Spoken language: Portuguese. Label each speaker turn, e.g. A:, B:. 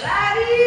A: Bravi!